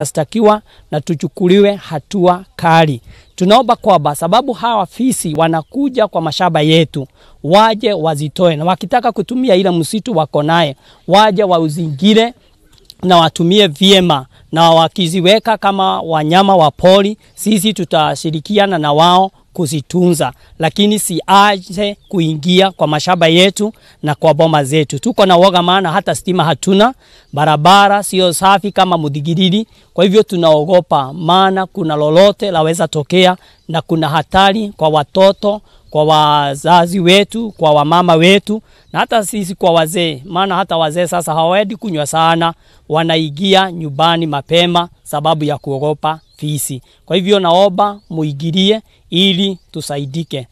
watastakiwa na tuchukuliwe hatua kali. Tunaomba kwamba sababu hawa wafisi wanakuja kwa mashamba yetu, waje wazitoe, na wakitaka kutumia ile msitu wako naye, waje wauzingire na watumie vyema, na wakiziweka kama wanyama wa pori, sisi tutashirikiana na wao kuzitunza, lakini siache kuingia kwa mashamba yetu na kwa boma zetu. Tuko na woga, maana hata stima hatuna, barabara sio safi kama Muthigiriri. Kwa hivyo tunaogopa, maana kuna lolote laweza tokea, na kuna hatari kwa watoto, kwa wazazi wetu, kwa wamama wetu na hata sisi kwa wazee, maana hata wazee sasa hawaendi kunywa sana, wanaingia nyumbani mapema sababu ya kuogopa fisi. Kwa hivyo naomba muigirie ili tusaidike.